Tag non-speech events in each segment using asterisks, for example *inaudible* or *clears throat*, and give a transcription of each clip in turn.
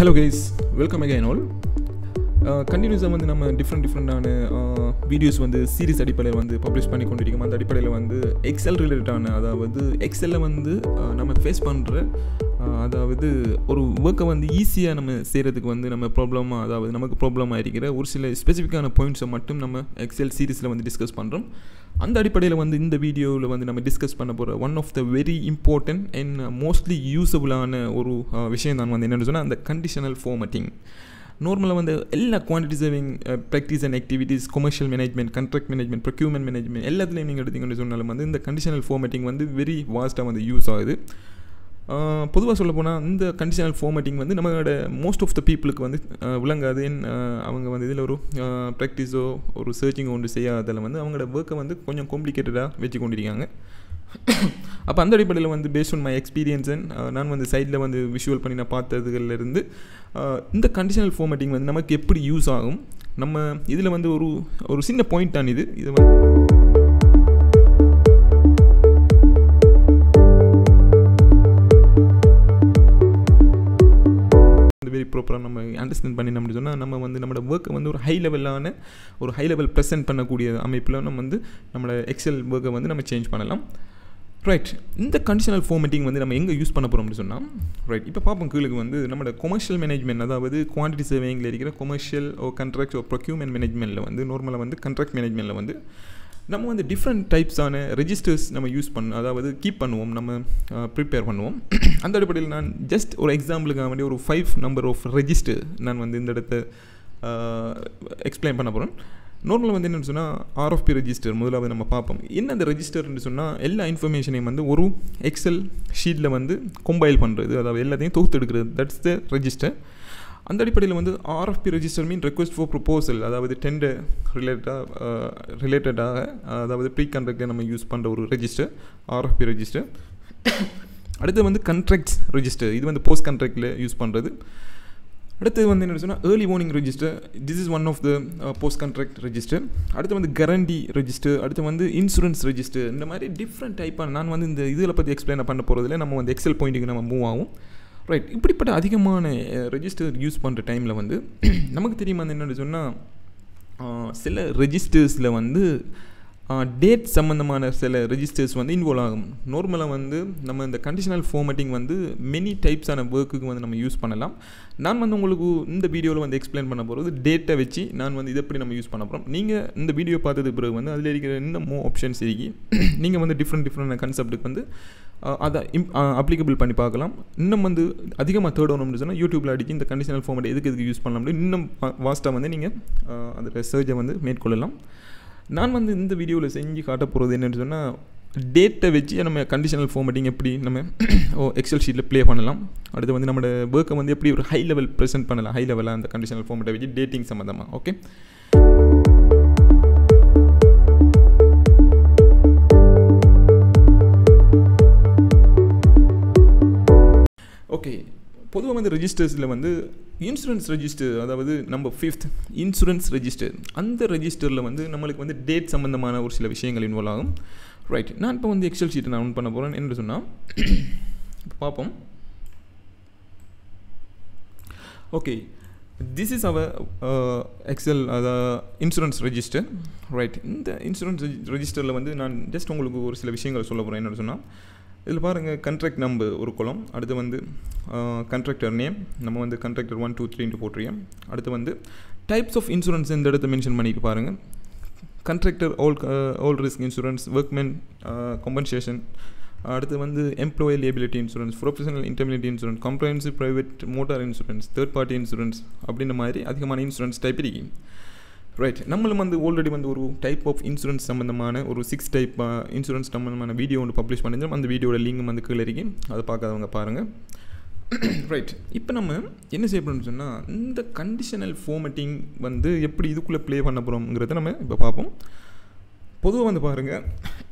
Hello guys welcome again all கண்டினியூஸாக வந்து நம்ம டிஃப்ரெண்ட் டிஃப்ரெண்டான வீடியோஸ் வந்து சீரிஸ் அடிப்படையில் வந்து பப்ளிஷ் பண்ணி கொண்டிருக்கோம். அந்த அடிப்படையில் வந்து எக்ஸல் ரிலேட்டடான அதாவது எக்ஸலில் வந்து uh, நம்ம ஃபேஸ் பண்ணுற அதாவது ஒரு ஒர்க்கை வந்து ஈஸியாக நம்ம செய்கிறதுக்கு வந்து நம்ம ப்ராப்ளமாக அதாவது நமக்கு ப்ராப்ளமாக இருக்கிற ஒரு சில ஸ்பெசிஃபிக்கான பாயிண்ட்ஸை மட்டும் நம்ம எக்ஸல் சீரீஸில் வந்து டிஸ்கஸ் பண்ணுறோம் அந்த அடிப்படையில் வந்து இந்த வீடியோவில் வந்து நம்ம டிஸ்கஸ் பண்ண போகிற one of the very important and mostly யூஸபுளான ஒரு விஷயம் தான் வந்து என்னென்னு சொன்னால் அந்த கண்டிஷனல் ஃபார்மட்டிங் நார்மலாக வந்து எல்லா quantity saving practice and activities commercial management contract management procurement management எல்லாத்துலேயும் நீங்கள் எடுத்தீங்கன்னு சொன்னாலும் வந்து இந்த கண்டிஷனல் ஃபார்மேட்டிங் வந்து வெரி வாஸ்ட்டாக வந்து யூஸ் ஆகுது. பொதுவாக சொல்ல போனால் இந்த கண்டிஷனல் ஃபார்மேட்டிங் வந்து நம்மளோட மோஸ்ட் ஆஃப் த பீப்புளுக்கு வந்து விளங்காது. அவங்க வந்து இதில் ஒரு ப்ராக்டிஸோ ஒரு சர்ச்சிங்கோ ஒன்று செய்யாததில் வந்து அவங்களோட ஒர்க்கை வந்து கொஞ்சம் காம்ப்ளிகேட்டடாக வச்சு கொண்டிருக்காங்க. அப்போ அந்த அடிப்படையில் வந்து based on my experience and நான் வந்து சைடில் வந்து விஷுவல் பண்ணி நான் பார்த்ததுலேருந்து இந்த கண்டிஷனல் ஃபார்மேட்டிங் வந்து நமக்கு எப்படி யூஸ் ஆகும்? நம்ம இதில் வந்து ஒரு ஒரு சின்ன பாயிண்ட் தான் இது. இது வந்து ப்ராப்பராக நம்ம அண்டர்ஸ்டாண்ட் பண்ணி அப்படின்னு சொன்னால் நம்ம வந்து நம்மளோட ஒர்க்கை வந்து ஒரு ஹை லெவலான ஒரு ஹை லெவல் ப்ரெசென்ட் பண்ணக்கூடிய அமைப்பில் நம்ம வந்து நம்மளோட எக்ஸல் ஒர்க்கை வந்து நம்ம சேஞ்ச் பண்ணலாம். ரைட் இந்த கண்டிஷனல் ஃபார்மேட்டிங் வந்து நம்ம எங்கே யூஸ் பண்ண போகிறோம் அப்படின்னு சொன்னால் ரைட் இப்போ பார்ப்போம் கீழுக்கு வந்து நம்மளோட கொமர்ஷியல் மேனேஜ்மெண்ட் அதாவது குவான்டிட்டி சேவிங்கில் இருக்கிற commercial or contract or procurement மேனேஜ்மெண்ட்டில் வந்து நார்மலாக வந்து கண்ட்ராக்ட் மேனேஜ்மெண்ட்டில் வந்து நம்ம வந்து டிஃப்ரெண்ட் டைப்ஸான ரெஜிஸ்டர்ஸ் நம்ம யூஸ் பண்ண அதாவது கீப் பண்ணுவோம் நம்ம ப்ரிப்பேர் பண்ணுவோம். *clears throat* அந்த அடிப்படையில் நான் ஜஸ்ட் ஒரு எக்ஸாம்பிளுக்காக வேண்டிய ஒரு ஃபைவ் நம்பர் ஆஃப் ரெஜிஸ்டர் நான் வந்து இந்த இடத்த எக்ஸ்பிளைன் பண்ண போகிறேன் நார்மலாக வந்து என்னென்னு சொன்னால் ஆர்எஃப்பி ரெஜிஸ்டர் முதலாவது நம்ம பார்ப்போம். என்ன அந்த ரெஜிஸ்டர்னு சொன்னால் எல்லா இன்ஃபர்மேஷனையும் வந்து ஒரு எக்ஸல் ஷீட்டில் வந்து கொம்பைல் பண்ணுறது அதாவது எல்லாத்தையும் தொகுத்து எடுக்கிறது. தட்ஸ் த ரெஜிஸ்டர் அந்த அடிப்படையில் வந்து RFP register mean request for proposal அதாவது டெண்டர் ரிலேட்டாக ரிலேட்டடாக அதாவது ப்ரீ கான்ட்ராக்டை நம்ம யூஸ் பண்ணுற ஒரு ரெஜிஸ்டர் ஆர்எஃப்பி ரெஜிஸ்டர் அடுத்து வந்து கண்ட்ராக்ட்ஸ் ரெஜிஸ்டர் இது வந்து போஸ்ட் கான்ட்ராக்டில் யூஸ் பண்ணுறது அடுத்து வந்து என்ன சொன்னால் early warning register this is one of the post contract register அடுத்து வந்து கரண்டி ரெஜிஸ்டர் அடுத்து வந்து இன்சூரன்ஸ் ரெஜிஸ்டர் இந்த மாதிரி டிஃப்ரெண்ட் டைப்பான நான் வந்து இந்த இதில் பற்றி எக்ஸ்பிளைன் பண்ண போகிறதுல நம்ம வந்து எக்ஸல் பாயிண்ட்டுக்கு நம்ம மூவ் ஆகும். ரைட் இப்படிப்பட்ட அதிகமான ரெஜிஸ்டர் யூஸ் பண்ணுற டைமில் வந்து *clears throat* நமக்கு தெரியுமா வந்து என்னென்னு சொன்னால் சில ரெஜிஸ்டர்ஸில் வந்து டேட் சம்மந்தமான சில ரெஜிஸ்டர்ஸ் வந்து இன்வால்வ் ஆகும். நார்மலாக வந்து நம்ம இந்த கண்டிஷனல் ஃபார்மேட்டிங் வந்து மெனி டைப்ஸான ஒர்க்குக்கு வந்து நம்ம யூஸ் பண்ணலாம். நான் வந்து உங்களுக்கு இந்த வீடியோவில் வந்து எக்ஸ்பிளைன் பண்ண போகிறது டேட்டை வச்சு நான் வந்து இதை எப்படி நம்ம யூஸ் பண்ண போகிறோம் நீங்கள் இந்த வீடியோ பார்த்தது பிறகு வந்து அதில் இருக்கிற இன்னும் மோ ஆப்ஷன்ஸ் இருக்கி. நீங்கள் வந்து டிஃப்ரெண்ட் டிஃப்ரெண்ட் கன்செப்ட்டுக்கு வந்து அதை இம் அப்ளிகபிள் பண்ணி பார்க்கலாம். இன்னும் வந்து அதிகமாக தேர்ட் ஒன்று சொன்னால் யூடியூப்பில் அடிக்கி இந்த கண்டிஷனல் ஃபார்மேட் எதுக்கு எதுக்கு யூஸ் பண்ணலாம் அப்படின்னு இன்னும் வாஸ்ட்டாக வந்து நீங்கள் அந்த ரிசர்ச்சை வந்து மேற்கொள்ளலாம். நான் வந்து இந்த வீடியோவில் செஞ்சு காட்ட போகிறது என்னென்னு சொன்னால் டேட்டை வச்சு நம்ம கண்டிஷனல் ஃபார்மேட்டிங் எப்படி நம்ம ஓ எக்ஸல் ஷீட்டில் ப்ளே பண்ணலாம். அடுத்து வந்து நம்மளோட ஒர்க்கை வந்து எப்படி ஒரு ஹை லெவல் ப்ரெசென்ட் பண்ணலாம். ஹை லெவலாக அந்த கண்டிஷனல் ஃபார்மேட்டை வச்சு டேட்டிங் சம்மந்தமாக ஓகே பொதுவாக வந்து ரெஜிஸ்டர்ஸில் வந்து இன்சூரன்ஸ் ரெஜிஸ்டர் அதாவது நம்ம ஃபிஃப்த் இன்சூரன்ஸ் ரெஜிஸ்டர் அந்த ரெஜிஸ்டரில் வந்து நம்மளுக்கு வந்து டேட் சம்மந்தமான ஒரு சில விஷயங்கள் இன்வால்வ் ஆகும். ரைட் நான் இப்போ வந்து எக்ஸல் ஷீட்டை நான் ஒன் பண்ண போகிறேன் என்று சொன்னால் பார்ப்போம் okay this is our excel insurance register right இந்த இன்சூரன்ஸ் ரெஜிஸ்டரில் வந்து நான் ஜஸ்ட் உங்களுக்கு ஒரு சில விஷயங்கள் சொல்ல போகிறேன் என்னென்னு சொன்னால் இதில் பாருங்கள் கண்ட்ராக்ட் நம்பர் ஒரு குளம். அடுத்து வந்து கண்ட்ராக்டர் நேம் நம்ம வந்து கண்ட்ராக்டர் ஒன் டூ த்ரீன்ட்டு போட்டுருக்கோம். அடுத்து வந்து டைப்ஸ் ஆஃப் இன்சூரன்ஸ் இந்த இடத்த மென்ஷன் பண்ணிட்டு பாருங்கள் contractor all all risk insurance workman compensation அடுத்து வந்து employee liability insurance professional indemnity insurance comprehensive private motor insurance third party insurance அப்படின்ற மாதிரி அதிகமான இன்சூரன்ஸ் டைப் இருக்கு. ரைட் நம்மளும் வந்து ஆல்ரெடி வந்து ஒரு டைப் ஆஃப் இன்சூரன்ஸ் சம்மந்தமான ஒரு சிக்ஸ் டைப் இன்சூரன்ஸ் சம்மந்தமான வீடியோ ஒன்று பப்ளிஷ் பண்ணியிருந்தோம். அந்த வீடியோட லிங்க் வந்து கீழே இருக்கு. அதை பார்க்காதவங்க பாருங்கள் ரைட் இப்போ நம்ம என்ன செய்ய போகிறோம்னு சொன்னால் இந்த கண்டிஷனல் ஃபார்மேட்டிங் வந்து எப்படி இதுக்குள்ளே ப்ளே பண்ண போகிறோங்கிறத நம்ம இப்போ பார்ப்போம். பொதுவாக வந்து பாருங்கள்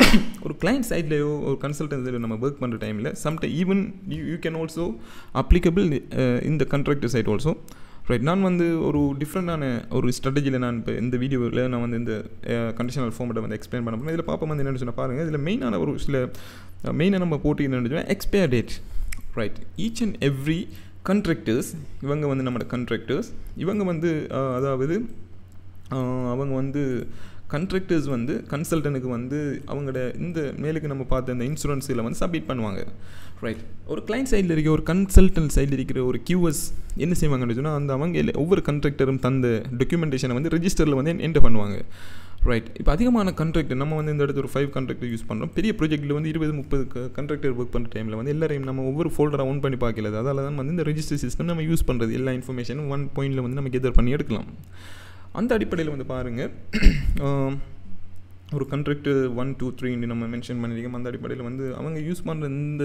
*clears throat* ஒரு கிளைண்ட் சைட்லேயோ ஒரு கன்சல்டன்சிலையோ நம்ம ஒர்க் பண்ணுற டைமில் sometime even you you can also applicable இந்த கண்ட்ராக்டர் சைட் ஆல்சோ ரைட் நான் வந்து ஒரு டிஃப்ரெண்டான ஒரு ஸ்ட்ராட்டஜியில் நான் இப்போ இந்த வீடியோவில் நான் வந்து இந்த கண்டிஷனல் ஃபார்மேட்டை வந்து எக்ஸ்பிளைன் பண்ண போகிறேன் இதில் பார்ப்போம் வந்து என்னென்னு சொன்னால் பாருங்கள் இதில் மெயினான ஒரு சில மெயினாக நம்ம போட்டு என்னென்னு சொன்னால் expire date right each and every contractors இவங்க வந்து நம்மளோட கண்ட்ராக்டர்ஸ் இவங்க வந்து அதாவது அவங்க வந்து கண்ட்ராக்டர்ஸ் வந்து கன்சல்டனுக்கு வந்து அவங்களோட இந்த மேலுக்கு நம்ம பார்த்த இந்த இன்சூரன்ஸில் வந்து சப்மிட் பண்ணுவாங்க. ரைட் ஒரு கிளைண்ட் சைடில் இருக்க ஒரு கன்சல்டன்ட் சைடில் இருக்கிற ஒரு கியூஎஸ் என்ன செய்வாங்கன்னு சொன்னால் அந்த அவங்க ஒவ்வொரு கண்ட்ராக்டரும் தந்த டாக்குமெண்டேஷனை வந்து ரெஜிஸ்டரில் வந்து என்டர் பண்ணுவாங்க. ரைட் இப்போ அதிகமான கண்ட்ராக்டர் நம்ம வந்து இந்த இடத்துல ஒரு ஃபைவ் கண்ட்ராக்டர் யூஸ் பண்ணுறோம் பெரிய ப்ராஜெக்ட்டில் வந்து இருபது முப்பது கண்ட்ராக்டர் ஒர்க் பண்ணுற டைமில் வந்து எல்லாரையும் நம்ம ஒவ்வொரு ஃபோல்டராக ஒன் பண்ணி பார்க்கல அதால் தான் வந்து இந்த ரெஜிஸ்டர் சிஸ்டம் நம்ம யூஸ் பண்ணுறது எல்லா இன்ஃபர்மேஷனும் ஒன் பாயிண்டில் வந்து நம்ம கெதர் பண்ணி எடுக்கலாம். அந்த அடிப்படையில் வந்து பாருங்கள் ஒரு கண்ட்ராக்ட் ஒன் டூ த்ரீன்னு நம்ம மென்ஷன் பண்ணியிருக்கோம் அந்த அடிப்படையில் வந்து அவங்க யூஸ் பண்ணுற இந்த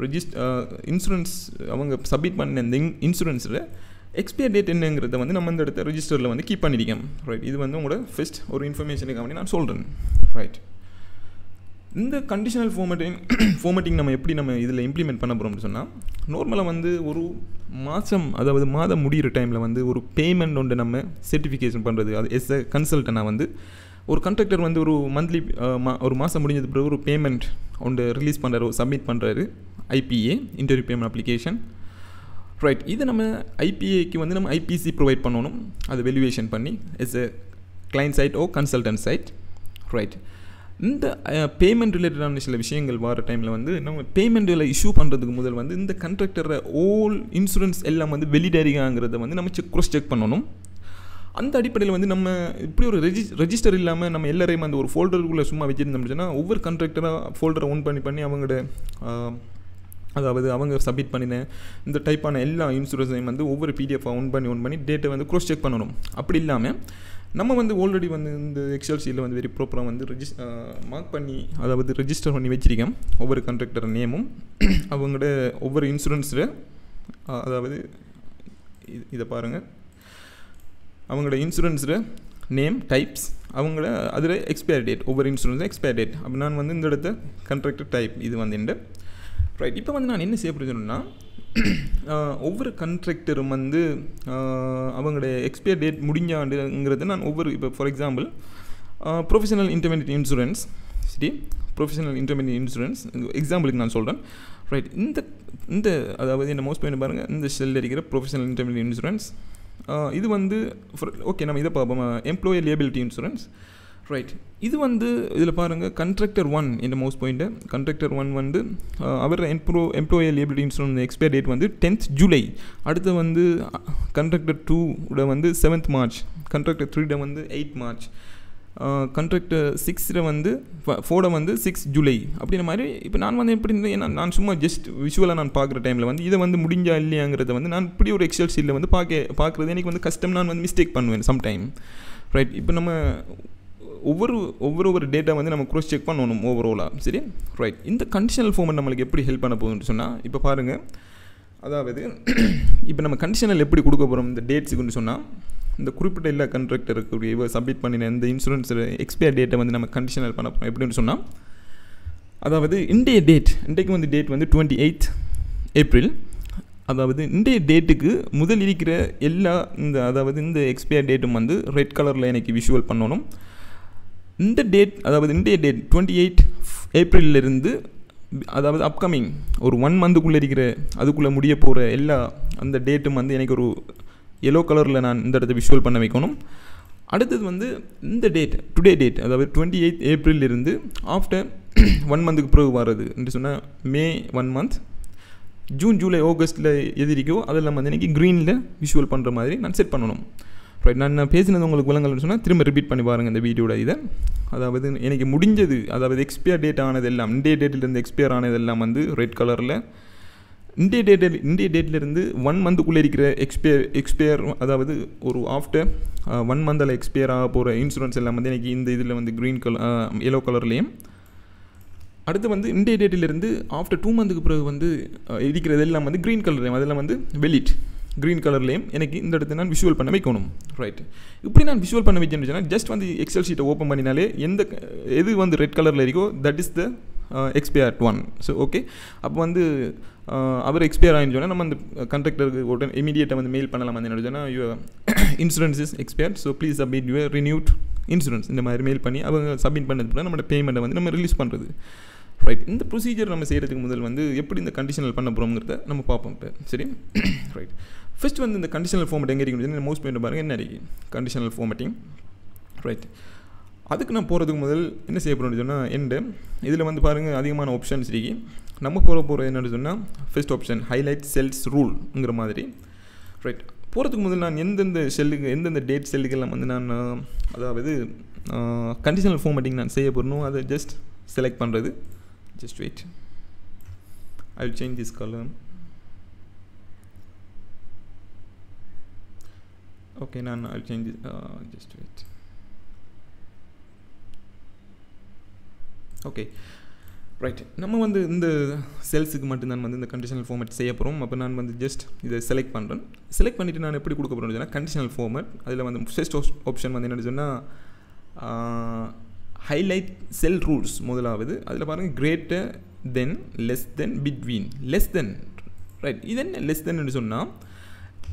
ரெஜிஸ்ட் இன்சூரன்ஸ் அவங்க சப்மிட் பண்ண இந்த இன்சூரன்ஸில் எக்ஸ்பயர் டேட் என்னங்கிறத வந்து நம்ம இந்த இடத்த ரெஜிஸ்டரில் வந்து கீப் பண்ணியிருக்கோம் ரைட் இது வந்து உங்களோட ஃபஸ்ட் ஒரு இன்ஃபர்மேஷனுக்கு அப்படின்னு நான் சொல்கிறேன் ரைட் இந்த கண்டிஷனல் ஃபார்மேட்டிங் ஃபார்மேட்டிங் நம்ம எப்படி நம்ம இதில் இம்ப்ளிமெண்ட் பண்ண போகிறோம்னு சொன்னால் நார்மலாக வந்து ஒரு மாதம் அதாவது மாதம் முடிகிற டைமில் வந்து ஒரு பேமெண்ட் ஒன்று நம்ம சர்டிஃபிகேஷன் பண்ணுறது அது எஸ் அ கன்சல்டனாக வந்து ஒரு கண்ட்ராக்டர் வந்து ஒரு மந்த்லி ஒரு மாதம் முடிஞ்சது பிறகு ஒரு பேமெண்ட் ஒன்று ரிலீஸ் பண்ணுறாரு சப்மிட் பண்ணுறாரு IPA interview payment application right இதை நம்ம ஐபிஏக்கு வந்து நம்ம ஐபிசி ப்ரொவைட் பண்ணணும். அது வெல்யூவேஷன் பண்ணி as a client side or consultant side right இந்த பேமெண்ட் ரிலேட்டடான சில விஷயங்கள் வர டைமில் வந்து நம்ம பேமெண்ட்டில் இஷ்யூ பண்ணுறதுக்கு முதல் வந்து இந்த கண்ட்ராக்டரை ஓல் இன்சூரன்ஸ் எல்லாம் வந்து வெளிடேரிங்கிறத வந்து நம்ம செக் க்ரோஸ் செக் பண்ணணும். அந்த அடிப்படையில் வந்து நம்ம இப்படி ஒரு ரெஜி ரெஜிஸ்டர் இல்லாமல் நம்ம எல்லாரையும் அந்த ஒரு ஃபோல்டருக்குள்ளே சும்மா வச்சுருந்தோம் ஒவ்வொரு கண்ட்ராக்டராக ஃபோல்டரை ஒன் பண்ணி பண்ணி அவங்களோட அதாவது அவங்க சப்மிட் பண்ணின இந்த டைப்பான எல்லா இன்சூரன்ஸையும் வந்து ஒவ்வொரு பிடிஎஃபாக ஒன் பண்ணி ஒன் பண்ணி டேட்டை வந்து க்ரோஸ் செக் பண்ணணும். அப்படி இல்லாமல் நம்ம வந்து ஆல்ரெடி வந்து இந்த எக்ஸல் ஷீட்டில் வந்து வெரி ப்ராப்பராக வந்து ரெஜிஸ் மார்க் பண்ணி அதாவது ரெஜிஸ்டர் பண்ணி வச்சிருக்கேன். ஒவ்வொரு கண்ட்ராக்டர் நேமும். அவங்களோட ஒவ்வொரு இன்சூரன்ஸில் அதாவது இதை பாருங்கள் அவங்களோட இன்சூரன்ஸில் நேம் டைப்ஸ் அவங்கள அதில் எக்ஸ்பயர் டேட் ஒவ்வொரு இன்சூரன்ஸும் எக்ஸ்பயர் டேட் அப்போ நான் வந்து இந்த இடத்த கண்ட்ராக்டர் டைப் இது வந்து ரைட் இப்போ வந்து நான் என்ன செய்ய புரிஞ்சணும்னா *clears throat* ஒவ்வொரு கண்ட்ராக்டரும் வந்து அவங்களுடைய எக்ஸ்பயர் டேட் முடிஞ்சாண்டுங்கிறத நான் ஒவ்வொரு இப்போ for example professional intermediate insurance சரி ப்ரொஃபஷனல் இன்டர்மீடியட் இன்சூரன்ஸ் எக்ஸாம்பிளுக்கு நான் சொல்கிறேன் ரைட் இந்த இந்த அதாவது என்ன மோஸ்ட் பண்ணி பாருங்கள் இந்த ஷெல் இருக்கிற ப்ரொஃபஷனல் இன்டர்மீடியட் இன்சூரன்ஸ் இது வந்து ஓகே நம்ம இதை பார்ப்போம். எம்ப்ளாயி லியபிலிட்டி இன்சூரன்ஸ் ரைட் இது வந்து இதில் பாருங்கள் கண்ட்ராக்டர் ஒன் என்ற மோஸ்ட் பாயிண்ட்டு கண்ட்ராக்டர் ஒன் வந்து அவர் embryo employee liability insurance expire date வந்து டென்த் ஜூலை அடுத்து வந்து கண்ட்ராக்டர் டூட வந்து செவன்த் மார்ச் கண்ட்ராக்டர் த்ரீட வந்து எயிட் மார்ச் கண்ட்ராக்டர் சிக்ஸில் வந்து ஃபோட வந்து சிக்ஸ் ஜூலை அப்படின்ற மாதிரி இப்போ நான் வந்து எப்படி ஏன்னா நான் சும்மா ஜஸ்ட் விஷுவலாக நான் பார்க்குற டைமில் வந்து இதை வந்து முடிஞ்சா இல்லையாங்கிறத வந்து நான் இப்படி ஒரு எக்ஸல் சீட்டில் வந்து பார்க்க பார்க்குறது எனக்கு வந்து கஷ்டம் நான் வந்து மிஸ்டேக் பண்ணுவேன் சம்டைம் ரைட் இப்போ நம்ம ஒவ்வொரு ஒவ்வொரு ஒரு டேட்டா வந்து நம்ம க்ரோஸ் செக் பண்ணணும் ஓவராலாக சரி? ரைட் இந்த கண்டிஷனல் ஃபார்மெட் நம்மளுக்கு எப்படி ஹெல்ப் பண்ண போகுதுன்னு சொன்னால் இப்போ பாருங்கள் அதாவது *clears throat* இப்போ நம்ம கண்டிஷனல் எப்படி கொடுக்க போகிறோம் இந்த டேட்ஸுக்குன்னு சொன்னால் இந்த குறிப்பிட்ட எல்லா கண்ட்ராக்டருக்கு இவ சப்மிட் பண்ணின இந்த இன்சூரன்ஸ் எக்ஸ்பயர் டேட்டை வந்து நம்ம கண்டிஷனல் பண்ண போகிறோம் எப்படின்னு சொன்னால் அதாவது இன்றைய டேட் இன்றைக்கு வந்து டேட் வந்து டுவெண்ட்டி எயித் ஏப்ரல் அதாவது இன்றைய டேட்டுக்கு முதல் இருக்கிற எல்லா இந்த அதாவது இந்த எக்ஸ்பயர் டேட்டும் வந்து ரெட் கலரில் எனக்கு விஷுவல் பண்ணணும். இந்த டேட் அதாவது இன்றைய டேட் டுவெண்ட்டி எயிட் ஏப்ரல்லிருந்து அதாவது அப்கமிங் ஒரு ஒன் மந்த்துக்குள்ளே இருக்கிற அதுக்குள்ளே முடிய போகிற எல்லா அந்த டேட்டும் வந்து எனக்கு ஒரு எல்லோ கலரில் நான் இந்த இடத்த விஷுவல் பண்ண வைக்கணும். அடுத்தது வந்து இந்த டேட் டுடே டேட் அதாவது டுவெண்ட்டி எயிட் ஏப்ரல்லிருந்து ஆஃப்டர் ஒன் மந்த்துக்கு பிறகு வர்றது. என்று சொன்னால் May one month June July ஆகஸ்ட்டில் எது இருக்கோ அதெல்லாம் வந்து எனக்கு க்ரீனில் விஷுவல் பண்ணுற மாதிரி நான் செட் பண்ணணும். ரைட் நான் பேசினது உங்களுக்கு விலங்கல்னு சொன்னால் திரும்ப ரிப்பீட் பண்ணி பாருங்கள் இந்த வீடியோட இதை. அதாவது எனக்கு முடிஞ்சது அதாவது எக்ஸ்பயர் டேட் ஆனதெல்லாம் இந்திய டேட்டிலேருந்து எக்ஸ்பயர் ஆனதெல்லாம் வந்து ரெட் கலரில் இந்திய டேட்டில் இந்திய டேட்லேருந்து ஒன் மந்த்துக்குள்ளே இருக்கிற எக்ஸ்பயர் எக்ஸ்பயர் அதாவது ஒரு ஆஃப்டர் ஒன் மந்தில் எக்ஸ்பயர் ஆக போகிற இன்சூரன்ஸ் எல்லாம் வந்து எனக்கு இந்த இதில் வந்து க்ரீன் கலர் எல்லோ கலர்லேயும் அடுத்து வந்து இந்திய டேட்டிலிருந்து ஆஃப்டர் டூ மந்த்துக்கு பிறகு வந்து இருக்கிறது எல்லாம் வந்து க்ரீன் கலர்லேயும் அதெல்லாம் வந்து வெலிட் க்ரீன் கலர்லேயும் எனக்கு இந்த இடத்துல நான் விஷுவல் பண்ண வைக்கணும். ரைட் இப்படி நான் விஷுவல் பண்ண வைக்கணும்னு ஜஸ்ட் வந்து எக்ஸல் ஷீட்டை ஓப்பன் பண்ணினாலே எந்த எது வந்து ரெட் கலரில் இருக்கோ that is the expired one so okay அப்போ வந்து uh, அவர் எக்ஸ்பயர் ஆகின்னு சொன்னால் நம்ம அந்த uh, கண்ட்ராக்டருக்கு உடனே இமீடியட்டாக வந்து மெயில் பண்ணலாம் வந்து என்ன சொன்னால் your insurance is expire so please submit your renewed insurance இந்த மாதிரி மெயில் பண்ணி அவங்க சப்மிட் பண்ணதுக்கு நம்மளோட பேமெண்ட்டை வந்து நம்ம ரிலீஸ் பண்ணுறது ரைட் இந்த ப்ரொசீஜர் நம்ம செய்கிறதுக்கு முதல் வந்து எப்படி இந்த கண்டிஷனல் பண்ண போகிறோங்கிறத நம்ம பார்ப்போம் இப்போ. சரி ரைட் ஃபஸ்ட் வந்து இந்த கண்டிஷனல் ஃபார்மேட் எங்கே இருக்குன்னு மோஸ்ட் பண்ணி பாருங்கள் என்ன இருக்குது கண்டிஷனல் ஃபார்மேட்டிங் ரைட் அதுக்கு நான் போகிறதுக்கு முதல் என்ன செய்ய போகிறோம்னு சொன்னால் எண்டு இதில் வந்து பாருங்கள் அதிகமான ஆப்ஷன்ஸ் இருக்குது நம்ம போகிற போகிற என்னென்னு சொன்னால் ஃபஸ்ட் ஆப்ஷன் ஹைலைட் செல்ஸ் ரூல்ங்கிற மாதிரி. ரைட் போகிறதுக்கு முதல் நான் எந்தெந்த செல்லுக்கு எந்தெந்த டேட் செல்லுக்கெல்லாம் வந்து நான் அதாவது கண்டிஷனல் ஃபார்மேட்டிங் நான் செய்ய போகிறணும் அதை ஜஸ்ட் செலக்ட் பண்ணுறது just wait I will change this colour okay no, no I'll change it. Uh, just wait. Okay right நம்ம வந்து இந்த செல்ஸுக்கு மட்டும் நான் வந்து இந்த கண்டிஷனல் ஃபார்மேட் செய்ய போகிறோம் அப்போ நான் வந்து ஜஸ்ட் இதை செலக்ட் பண்ணுறேன் செலக்ட் பண்ணிவிட்டு நான் எப்படி கொடுக்க போகிறேன் சொன்னால் கண்டிஷனல் ஃபார்மேட் அதில் வந்து ஃபர்ஸ்ட் ஆப்ஷன் வந்து என்னென்னு சொன்னால் ஹைலைட் செல் ரூல்ஸ் முதலாவது. அதில் பாருங்கள் greater than less than between less than right இது என்ன லெஸ் தென்னு சொன்னால்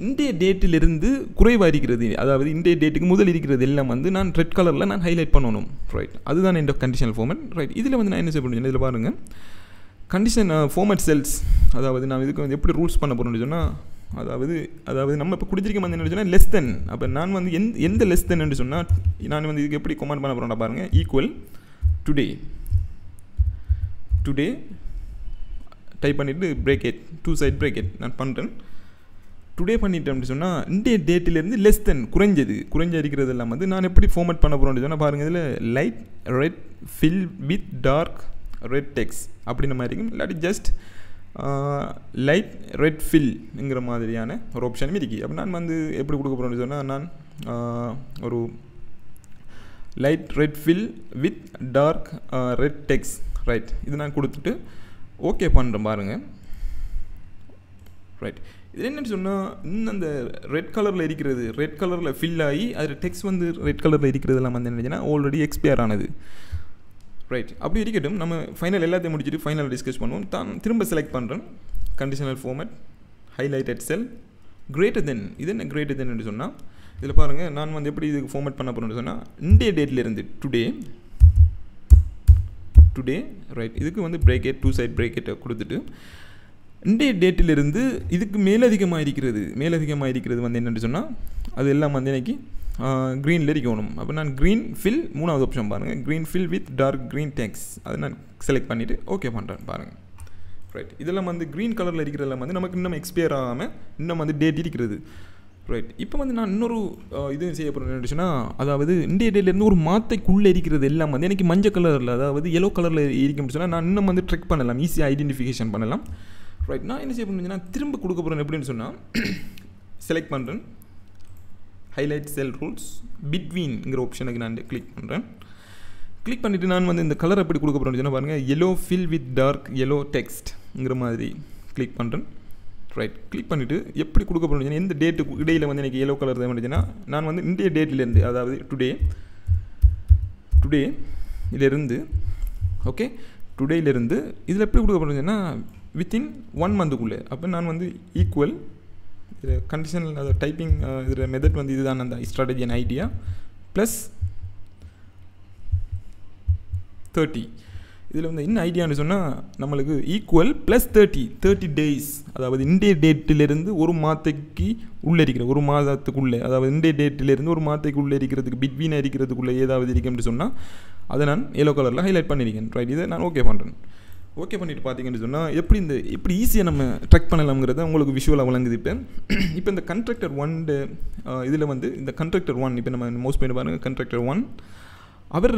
இன்றைய டேட்டிலிருந்து குறைவாக இருக்கிறது அதாவது இன்றைய டேட்டுக்கு முதல் இருக்கிறது எல்லாம் வந்து நான் ரெட் கலரில் நான் ஹைலைட் பண்ணணும். ரைட் அதுதான் என் கண்டிஷனல் ஃபார்மேட் ரைட் இதில் வந்து நான் என்ன செய்ய முடியும்? இதில் பாருங்கள் கண்டிஷன் ஃபார்மேட் செல்ஸ் அதாவது நான் இதுக்கு வந்து எப்படி ரூல்ஸ் பண்ண போகிறோம்னு சொன்னால் அதாவது அதாவது நம்ம இப்போ குடிச்சிருக்க வந்து என்ன சொன்னால் லெஸ் தென் அப்போ நான் வந்து எந்த எந்த லெஸ் தென் சொன்னால் நான் வந்து இதுக்கு எப்படி கமெண்ட் பண்ண போகிறேன் பாருங்கள் ஈக்குவல் டுடே டுடே டைப் பண்ணிவிட்டு பிரேக்கெட் டூ சைட் பிரேக்கெட் நான் பண்ணுறேன் டுடே பண்ணிட்டேன் அப்படின்னு சொன்னால் இந்திய டேட்டிலேருந்து லெஸ் தென் குறைஞ்சது. குறைஞ்ச இருக்கிறது எல்லாம் வந்து நான் எப்படி ஃபார்மேட் பண்ண போகிறோம்னு சொன்னால் பாருங்கள் இதில் light red fill with dark red text அப்படின்ற மாதிரி இருக்கும். இல்லாட்டி ஜஸ்ட் லைட் ரெட் ஃபில்ங்கிற மாதிரியான ஒரு ஆப்ஷனும் இருக்குது அப்போ நான் வந்து எப்படி கொடுக்க போகிறேன்னு சொன்னால் நான் ஒரு light red fill with dark red text right இது நான் கொடுத்துட்டு ஓகே பண்ணுறேன் பாருங்கள் ரைட் இது என்னென்னு சொன்னால் இன்னும் அந்த ரெட் கலரில் இருக்கிறது ரெட் கலரில் ஃபில் ஆகி அதில் டெக்ஸ்ட் வந்து ரெட் கலரில் இருக்கிறதெல்லாம் வந்து என்னச்சுன்னா ஆல்ரெடி எக்ஸ்பயர் ஆனது. ரைட் அப்படி இருக்கட்டும் நம்ம ஃபைனல் எல்லாத்தையும் முடிச்சுட்டு ஃபைனல் டிஸ்கஸ் பண்ணுவோம். தான் திரும்ப செலக்ட் பண்ணுறேன் conditional format highlighted cell greater than இது என்ன கிரேட்டர் தென் என்று சொன்னால் இதில் பாருங்கள் நான் வந்து எப்படி இதுக்கு ஃபார்மேட் பண்ண போகிறேன்னு சொன்னால் இன்றைய டேட்லேருந்து டுடே டுடே ரைட் இதுக்கு வந்து பிரேக்கெட் டூ சைட் பிரேக்கெட்டை கொடுத்துட்டு இன்றைய டேட்டிலிருந்து இதுக்கு மேலதிகமாக இருக்கிறது மேலதிகமாக இருக்கிறது வந்து என்னென்னு சொன்னால் அது எல்லாம் வந்து எனக்கு க்ரீனில் இருக்கணும். அப்போ நான் க்ரீன் ஃபில் மூணாவது ஆப்ஷன் பாருங்கள் green fill with dark green text அதை நான் செலக்ட் பண்ணிவிட்டு ஓகே பண்ணுறேன் பாருங்கள் ரைட் இதெல்லாம் வந்து க்ரீன் கலரில் இருக்கிறதெல்லாம் வந்து நமக்கு இன்னும் எக்ஸ்பயர் ஆகாமல் இன்னும் வந்து டேட் இருக்கிறது. ரைட் இப்போ வந்து நான் இன்னொரு இது செய்ய போகிறேன் அதாவது இந்திய டேட்லேருந்து ஒரு மாத்தைக்குள்ளே இருக்கிறது எல்லாம் வந்து எனக்கு மஞ்சள் கலரில் அதாவது எல்லோ கலரில் இருக்கும் சொன்னால் நான் இன்னும் வந்து ட்ரெக் பண்ணலாம். ஈஸியாக ஐடென்டிஃபிகேஷன் பண்ணலாம். ரைட் நான் என்ன செய்ய பண்ணுறேன்னா திரும்ப கொடுக்க போகிறேன் எப்படின்னு சொன்னால் செலக்ட் பண்ணுறேன் ஹைலைட் செல் ரூல்ஸ் பிட்வீன்ங்கிற ஆப்ஷனுக்கு நான் கிளிக் பண்ணுறேன் கிளிக் பண்ணிவிட்டு நான் வந்து இந்த கலர் எப்படி கொடுக்க போகிறேன்னு சொன்னால் பாருங்கள் yellow fill with dark yellow டெக்ஸ்ட்ங்கிற மாதிரி கிளிக் பண்ணுறேன் ரைட் கிளிக் பண்ணிவிட்டு எப்படி கொடுக்க போகிறேன் எந்த டேட்டுக்கு இடையில் வந்து எனக்கு எல்லோ கலர் தேவைச்சுன்னா நான் வந்து இந்திய டேட்லேருந்து அதாவது டுடே டுடே இதிலிருந்து ஓகே டுடேலேருந்து இதில் எப்படி கொடுக்க போகிறேன்னா வித்தின் ஒன் மந்த்துக்குள்ளே அப்போ நான் வந்து ஈக்குவல் இது கண்டிஷனல் அது டைப்பிங் இதில் மெத்தட் வந்து இதுதான் அந்த strategy and idea plus thirty இதில் வந்து என்ன ஐடியான்னு சொன்னால் நம்மளுக்கு equal plus thirty thirty days அதாவது இந்திய டேட்டிலிருந்து ஒரு மாதத்துக்கு உள்ளே இருக்கிற ஒரு மாதத்துக்குள்ளே அதாவது இந்திய டேட்டிலிருந்து ஒரு மாதத்துக்கு உள்ளே இருக்கிறதுக்கு பிட்வீனாக இருக்கிறதுக்குள்ளே ஏதாவது இருக்குன்னு சொன்னால் அதை நான் எல்லோ கலரில் ஹைலைட் பண்ணியிருக்கேன் ரைட் இதை நான் ஓகே பண்ணுறேன் ஓகே பண்ணிட்டு பார்த்தீங்கன்னு சொன்னால் எப்படி இந்த எப்படி ஈஸியாக நம்ம ட்ரெக் பண்ணலாம்ங்கிறத உங்களுக்கு விஷுவலாக வழங்குது இப்போ. *clears throat* இப்போ இந்த கண்ட்ராக்டர் ஒன் இதில் வந்து இந்த கண்ட்ராக்டர் ஒன் இப்போ நம்ம மோஸ்ட் பண்ணி பாருங்கள் கண்ட்ராக்டர் ஒன் அவர்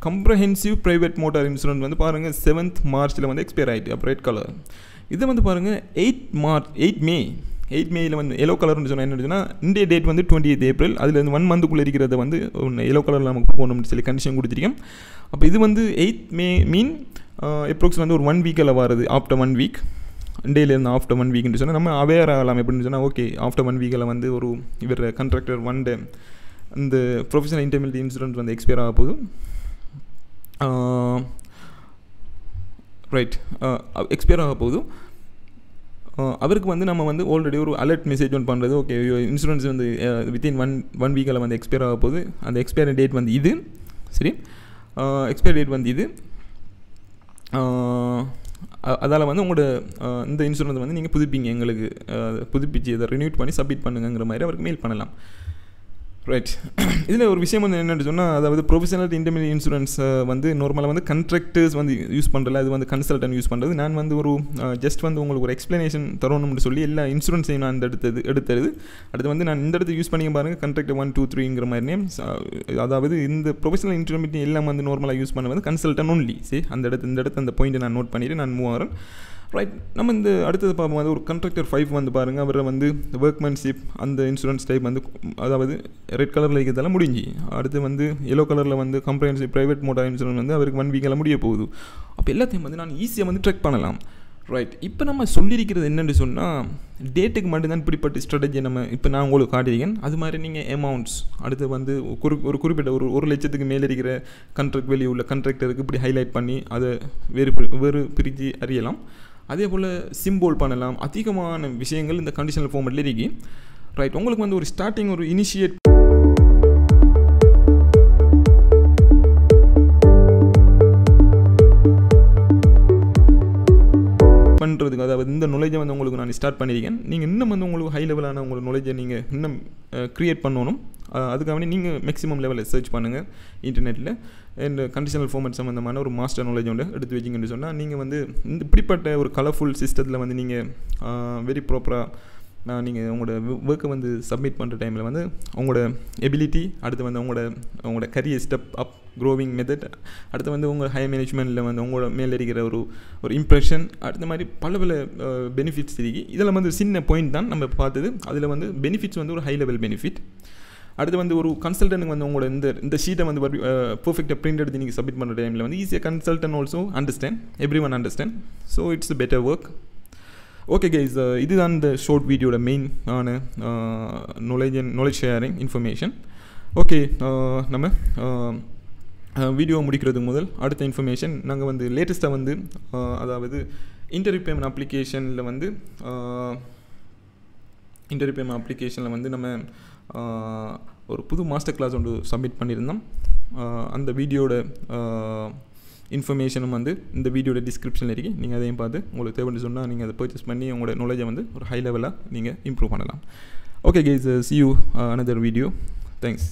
கம்ப்ரஹென்சிவ் ப்ரைவேட் மோட்டார் இன்சூரன்ஸ் வந்து பாருங்கள் செவன்த் மார்ச்சில் வந்து எக்ஸ்பயர் ஆகிட்டு அப்போ ரெட் கலர் இதை வந்து பாருங்கள் eight March eight May eight மேயில் வந்து எல்லோ கலர்னு சொன்னால் என்ன சொன்னால் இந்திய டேட் வந்து டுவெண்ட்டி எயிட் ஏப்ரல் அதில் வந்து ஒன் மந்த்துக்குள்ளே இருக்கிறத வந்து ஒன்று எல்லோ கலரில் நமக்கு போகணும்னு சொல்லி கண்டிஷன் கொடுத்துருக்கேன். அப்போ இது வந்து எயிட் மே மீன் எப்ரோக்ஸ் வந்து ஒரு ஒன் வீக்கில் வருது ஆஃப்டர் ஒன் வீக் டேலேருந்து ஆஃப்டர் ஒன் வீக்னு சொன்னால் நம்ம அவேர் ஆகலாம் எப்படின்னு சொன்னால் ஓகே ஆஃப்டர் ஒன் வீக்கில் வந்து ஒரு இவர் கண்ட்ராக்டர் ஒன் டே இந்த ப்ரொஃபஷனல் இன்டர்மீடியட் இன்சூரன்ஸ் வந்து எக்ஸ்பயர் ஆக போகுது. ரைட் எக்ஸ்பயர் ஆக போகுது. அவருக்கு வந்து நம்ம வந்து ஆல்ரெடி ஒரு அலர்ட் மெசேஜ் ஒன்று பண்ணுறது ஓகே இன்சூரன்ஸ் வந்து வித்தின் ஒன் ஒன் வீக்கில் வந்து எக்ஸ்பயர் ஆக போகுது. அந்த எக்ஸ்பயர் டேட் வந்து இது. சரி. Uh, எக்ஸ்பயர் டேட் வந்து இது. Uh, அதால் வந்து உங்களோட uh, இந்த இன்சூரன்ஸ் வந்து நீங்கள் புதுப்பிங்க எங்களுக்கு. புதுப்பிச்சு இதை ரினியூட் பண்ணி சப்மிட் பண்ணுங்கிற மாதிரி அவருக்கு மெயில் பண்ணலாம். ரைட் *clears throat* இதில் ஒரு விஷயம் வந்து என்னென்னு சொன்னால் அதாவது ப்ரொஃபஷனல் இன்டர்மீடியட் இன்சூரன்ஸ் வந்து நார்மலாக வந்து கண்ட்ராக்டர்ஸ் வந்து யூஸ் பண்ணுறல அது வந்து கன்சல்டன் யூஸ் பண்ணுறது நான் வந்து ஒரு ஜஸ்ட் வந்து உங்களுக்கு ஒரு எக்ஸ்ப்ளனேஷன் தரணும்னு சொல்லி எல்லா இன்சூரன்ஸையும் நான் இந்த எடுத்தது எடுத்தது அடுத்து வந்து நான் இந்த இடத்து யூஸ் பண்ணி பாருங்கள் கண்ட்ராக்ட் ஒன் டூ த்ரீங்கிற மாதிரி நேம் அதாவது இந்த ப்ரொஃபஷனல் இன்டர்மீடியட் எல்லாம் வந்து நார்மலாக யூஸ் பண்ண வந்து கன்சல்டன் ஒன்லி சரி அந்த இடத்து இந்த இடத்து அந்த பாயிண்ட்டை நான் நோட் பண்ணிவிட்டு நான் மூவ் ஆகிறேன் ரைட் நம்ம இந்த அடுத்தது பார்ப்போம் வந்து ஒரு கண்ட்ராக்டர் ஃபைவ் வந்து பாருங்கள் அவரை வந்து ஒர்க்மேன்ஷிப் அந்த இன்சூரன்ஸ் டைப் வந்து அதாவது ரெட் கலரில் இருக்கிறதெல்லாம் முடிஞ்சு. அடுத்து வந்து எல்லோ கலரில் வந்து கம்ப்ரஹென்சிவ் ப்ரைவேட் மோட்டார் இன்சூரன்ஸ் வந்து அவருக்கு ஒன் வீக்கெல்லாம் முடிய போகுது. அப்போ எல்லாத்தையும் வந்து நான் ஈஸியாக வந்து ட்ரெக் பண்ணலாம். ரைட் இப்போ நம்ம சொல்லியிருக்கிறது என்னென்னு சொன்னால் டேட்டுக்கு மட்டும்தான் இப்படிப்பட்ட ஸ்ட்ராட்டஜி நம்ம இப்போ நான் உங்களுக்கு காட்டியிருக்கேன். அது மாதிரி நீங்கள் அமௌண்ட்ஸ் அடுத்து வந்து குறி ஒரு குறிப்பிட்ட ஒரு ஒரு லட்சத்துக்கு மேலே இருக்கிற கண்ட்ராக்ட் வெளியே உள்ள கண்ட்ராக்டருக்கு இப்படி ஹைலைட் பண்ணி அதை வேறு வேறு பிரித்து அறியலாம். அதே போல் சிம்போல் பண்ணலாம் அதிகமான விஷயங்கள் இந்த கண்டிஷனல் ஃபார்மெட்ல இருக்கு. ரைட் உங்களுக்கு வந்து ஒரு ஸ்டார்டிங் ஒரு இனிஷியேட் பண்ணுறதுக்கு அதாவது இந்த நுழைஜை வந்து உங்களுக்கு நான் ஸ்டார்ட் பண்ணியிருக்கேன் நீங்கள் இன்னும் வந்து உங்களுக்கு ஹை லெவலான உங்களுக்கு நுழைஜை நீங்கள் இன்னும் க்ரியேட் பண்ணணும். அதுக்காக நீங்கள் மேக்ஸிமம் லெவலில் சர்ச் பண்ணுங்கள் இன்டர்நெட்டில் அண்ட் கண்டிஷனல் ஃபார்மேட் சம்மந்தமான ஒரு மாஸ்டர் நாலேஜ் ஒன்று எடுத்து வச்சிங்கன்னு சொன்னால் நீங்கள் வந்து இந்த இப்படிப்பட்ட ஒரு கலர்ஃபுல் சிஸ்டத்தில் வந்து நீங்கள் வெரி ப்ராப்பராக நீங்கள் உங்களோட ஒர்க்கை வந்து சப்மிட் பண்ணுற டைமில் வந்து உங்களோட எபிலிட்டி அடுத்து வந்து உங்களோட உங்களோட career step up growing method அடுத்து வந்து உங்கள் ஹை மேனேஜ்மெண்ட்டில் வந்து உங்களோட மேலே இருக்கிற ஒரு ஒரு இம்ப்ரெஷன் அடுத்த மாதிரி பல பல பெனிஃபிட்ஸ் இருக்குது இதில் வந்து சின்ன பாயிண்ட் தான். நம்ம பார்த்தது. அதில் வந்து பெனிஃபிட்ஸ் வந்து ஒரு ஹை லெவல் பெனிஃபிட் அடுத்து வந்து ஒரு கன்சல்டனுக்கு வந்து உங்களோட இந்த இந்த ஷீட்டை வந்து பர்ஃபெக்டாக பிரிண்ட் எடுத்து நீங்கள் சப்மிட் பண்ணுற டைமில் வந்து ஈஸியாக consultant also understand every one understand so it's better work okay guys இதுதான் இந்த ஷார்ட் வீடியோட மெயின் ஆன knowledge and knowledge sharing information okay நம்ம வீடியோ முடிக்கிறதுக்கு முதல் அடுத்த இன்ஃபர்மேஷன் நாங்கள் வந்து லேட்டஸ்ட்டாக வந்து அதாவது இன்டர்வியூ பேமெண்ட் அப்ளிகேஷனில் வந்து இன்டர்வியூ பேமெண்ட் அப்ளிகேஷனில் வந்து நம்ம ஒரு புது மாஸ்டர் கிளாஸ் ஒன்று சப்மிட் பண்ணியிருந்தோம். அந்த வீடியோட இன்ஃபர்மேஷனும் வந்து இந்த வீடியோட டிஸ்கிரிப்ஷனில் இருக்கு. நீங்கள் அதையும் பார்த்து உங்களுக்கு தேவைன்னு சொன்னால் நீங்கள் அதை பர்ச்சேஸ் பண்ணி உங்களோட நாலேஜை வந்து ஒரு ஹை லெவலாக நீங்கள் இம்ப்ரூவ் பண்ணலாம். Okay guys see you another video thanks